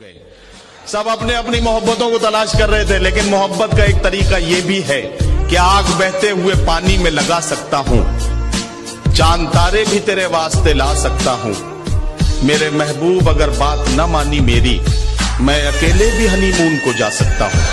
गए। सब अपने अपनी मोहब्बतों को तलाश कर रहे थे, लेकिन मोहब्बत का एक तरीका यह भी है कि आग बहते हुए पानी में लगा सकता हूँ। चाँद तारे भी तेरे वास्ते ला सकता हूँ। मेरे महबूब अगर बात न मानी मेरी, मैं अकेले भी हनीमून को जा सकता हूँ।